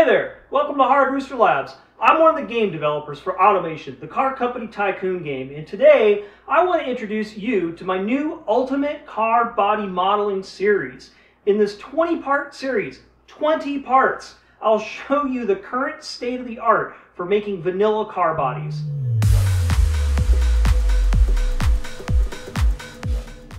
Hey there, welcome to Hard Rooster Labs. I'm one of the game developers for Automation, the car company tycoon game, and today I want to introduce you to my new Ultimate Car Body Modeling series. In this 20-part series, 20 parts, I'll show you the current state of the art for making vanilla car bodies.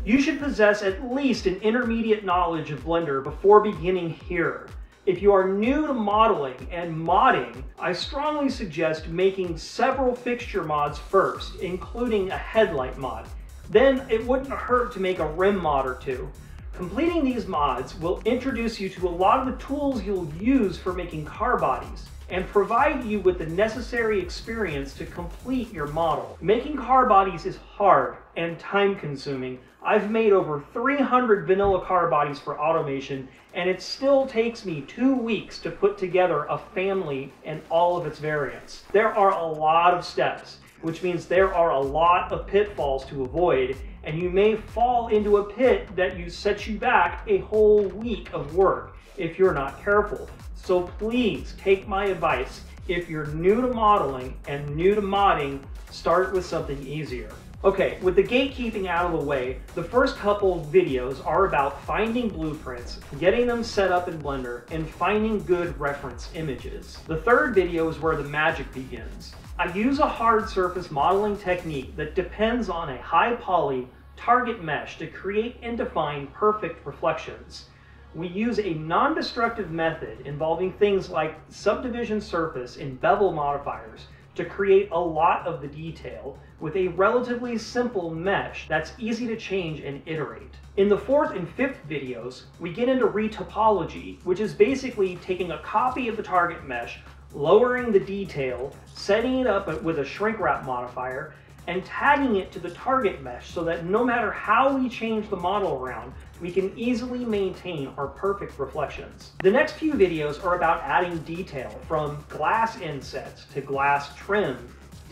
You should possess at least an intermediate knowledge of Blender before beginning here. If you are new to modeling and modding, I strongly suggest making several fixture mods first, including a headlight mod. Then it wouldn't hurt to make a rim mod or two. Completing these mods will introduce you to a lot of the tools you'll use for making car bodies and provide you with the necessary experience to complete your model. Making car bodies is hard and time consuming. I've made over 300 vanilla car bodies for automation and it still takes me two weeks to put together a family and all of its variants. There are a lot of steps, which means there are a lot of pitfalls to avoid and you may fall into a pit that you sets you back a whole week of work if you're not careful. So please take my advice. If you're new to modeling and new to modding, start with something easier. Okay, with the gatekeeping out of the way, the first couple videos are about finding blueprints, getting them set up in Blender, and finding good reference images. The third video is where the magic begins. I use a hard surface modeling technique that depends on a high poly target mesh to create and define perfect reflections. We use a non-destructive method involving things like subdivision surface and bevel modifiers to create a lot of the detail with a relatively simple mesh that's easy to change and iterate. In the fourth and fifth videos, we get into retopology, which is basically taking a copy of the target mesh, lowering the detail, setting it up with a shrink wrap modifier, and tagging it to the target mesh so that no matter how we change the model around, we can easily maintain our perfect reflections. The next few videos are about adding detail from glass insets to glass trim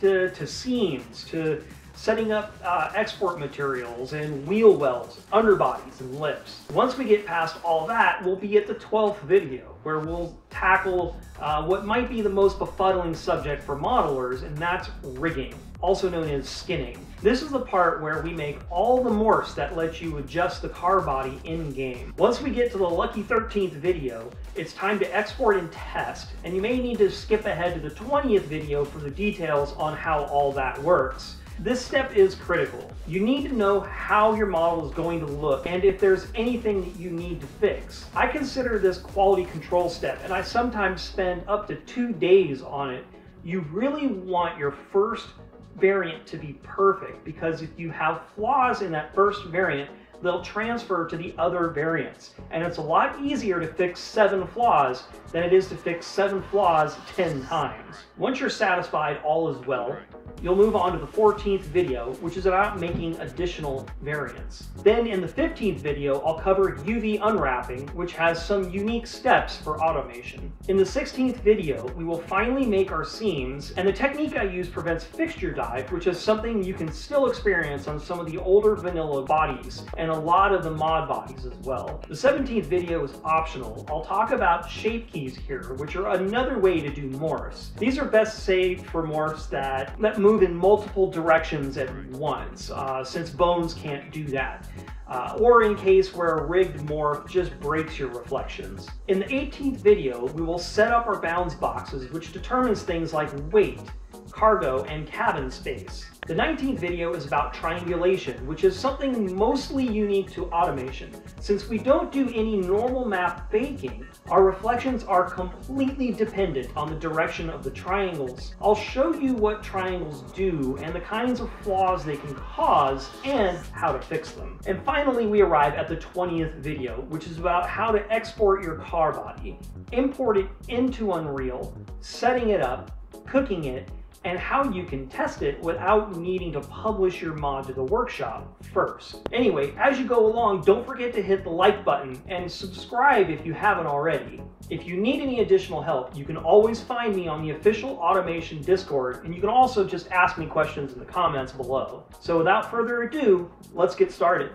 to, to seams to setting up uh, export materials and wheel wells, underbodies, and lips. Once we get past all that, we'll be at the 12th video, where we'll tackle uh, what might be the most befuddling subject for modelers, and that's rigging, also known as skinning. This is the part where we make all the morphs that let you adjust the car body in-game. Once we get to the lucky 13th video, it's time to export and test, and you may need to skip ahead to the 20th video for the details on how all that works. This step is critical. You need to know how your model is going to look and if there's anything that you need to fix. I consider this quality control step and I sometimes spend up to two days on it. You really want your first variant to be perfect because if you have flaws in that first variant, they'll transfer to the other variants. And it's a lot easier to fix seven flaws than it is to fix seven flaws 10 times. Once you're satisfied all is well, you'll move on to the 14th video, which is about making additional variants. Then in the 15th video, I'll cover UV unwrapping, which has some unique steps for automation. In the 16th video, we will finally make our seams, and the technique I use prevents fixture dive, which is something you can still experience on some of the older vanilla bodies, and a lot of the mod bodies as well. The 17th video is optional. I'll talk about shape keys here, which are another way to do morphs. These are best saved for morphs that, that move move in multiple directions at once, uh, since bones can't do that. Uh, or in case where a rigged morph just breaks your reflections. In the 18th video, we will set up our bounds boxes, which determines things like weight, cargo, and cabin space. The 19th video is about triangulation, which is something mostly unique to automation. Since we don't do any normal map baking, our reflections are completely dependent on the direction of the triangles. I'll show you what triangles do and the kinds of flaws they can cause and how to fix them. And finally, we arrive at the 20th video, which is about how to export your car body, import it into Unreal, setting it up, cooking it, and how you can test it without needing to publish your mod to the workshop first. Anyway, as you go along, don't forget to hit the like button and subscribe if you haven't already. If you need any additional help, you can always find me on the official Automation Discord, and you can also just ask me questions in the comments below. So without further ado, let's get started.